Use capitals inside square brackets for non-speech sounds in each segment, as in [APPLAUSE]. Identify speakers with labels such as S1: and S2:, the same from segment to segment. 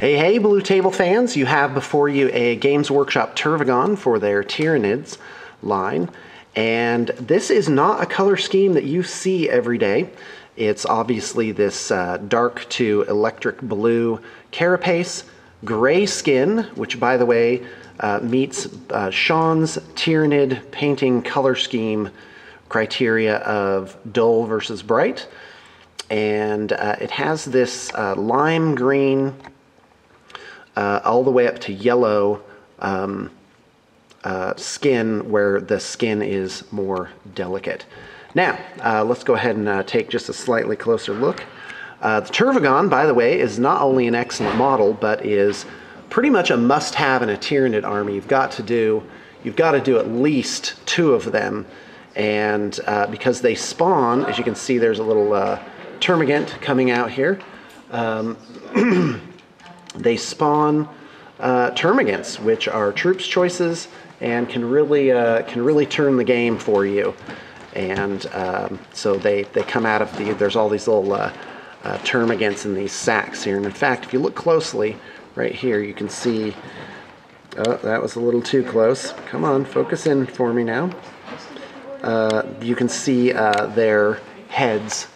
S1: Hey, hey, Blue Table fans, you have before you a Games Workshop Tervigon for their Tyranids line. And this is not a color scheme that you see every day. It's obviously this uh, dark to electric blue carapace, gray skin, which by the way uh, meets uh, Shawn's Tyranid painting color scheme criteria of dull versus bright. And uh, it has this uh, lime green uh, all the way up to yellow um, uh, skin where the skin is more delicate. Now, uh, let's go ahead and uh, take just a slightly closer look. Uh, the Tervigon, by the way, is not only an excellent model, but is pretty much a must-have in a Tyranid army. You've got to do, you've got to do at least two of them, and uh, because they spawn, as you can see, there's a little Termagant coming out here. Um, [CLEARS THROAT] they spawn uh, termagants, which are troops choices and can really uh, can really turn the game for you. And um, so they they come out of the there's all these little uh, uh, termagants in these sacks here. And in fact, if you look closely, right here, you can see. Oh, that was a little too close. Come on, focus in for me now. Uh, you can see uh, their heads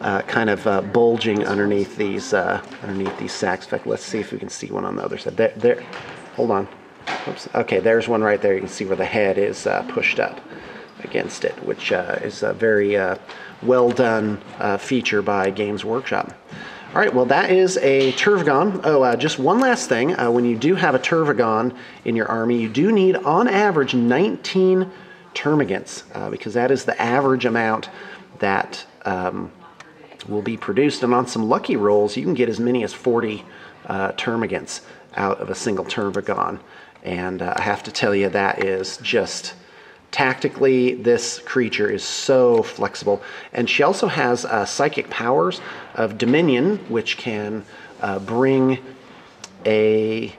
S1: uh, kind of uh, bulging underneath these uh, underneath these sacks. In fact, let's see if we can see one on the other side. There, there. hold on. Oops. Okay, there's one right there. You can see where the head is uh, pushed up against it, which uh, is a very uh, well done feature by Games Workshop. All right, well, that is a Tervigon. Oh, just one last thing. when you do have a Tervigon in your army, you do need, on average, 19 Termagants, because that is the average amount that um, will be produced. And on some lucky rolls, you can get as many as 40 uh, termagants out of a single tervigon. And uh, I have to tell you, that is just tactically, this creature is so flexible. And she also has uh, psychic powers of Dominion, which can uh, bring a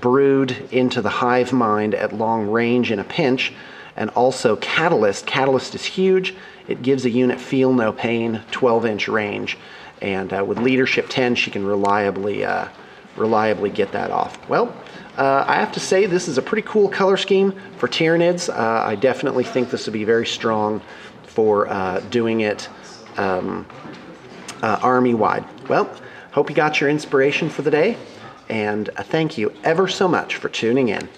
S1: brood into the hive mind at long range in a pinch and also Catalyst. Catalyst is huge. It gives a unit feel no pain, 12 inch range. And uh, with leadership 10, she can reliably, uh, reliably get that off. Well, uh, I have to say this is a pretty cool color scheme for Tyranids. Uh, I definitely think this would be very strong for uh, doing it um, uh, army-wide. Well, hope you got your inspiration for the day, and thank you ever so much for tuning in.